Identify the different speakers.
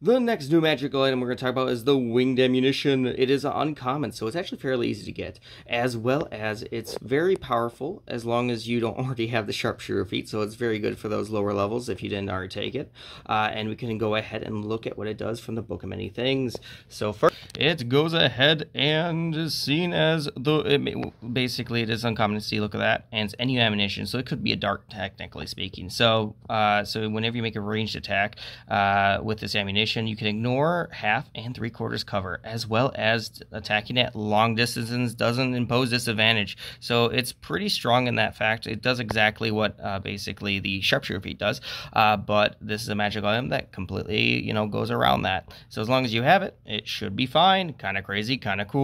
Speaker 1: The next new magical item we're going to talk about is the winged ammunition. It is uncommon, so it's actually fairly easy to get, as well as it's very powerful as long as you don't already have the sharpshooter feat, so it's very good for those lower levels if you didn't already take it. Uh, and we can go ahead and look at what it does from the Book of Many Things. So first, it goes ahead and is seen as the, it, basically it is uncommon to see, look at that, and it's any ammunition, so it could be a dart technically speaking. So, uh, so whenever you make a ranged attack uh, with this ammunition, you can ignore half and three quarters cover, as well as attacking at long distances doesn't impose disadvantage. So it's pretty strong in that fact. It does exactly what uh, basically the sharpshooter feat does, uh, but this is a magic item that completely, you know, goes around that. So as long as you have it, it should be fine. Kind of crazy, kind of cool.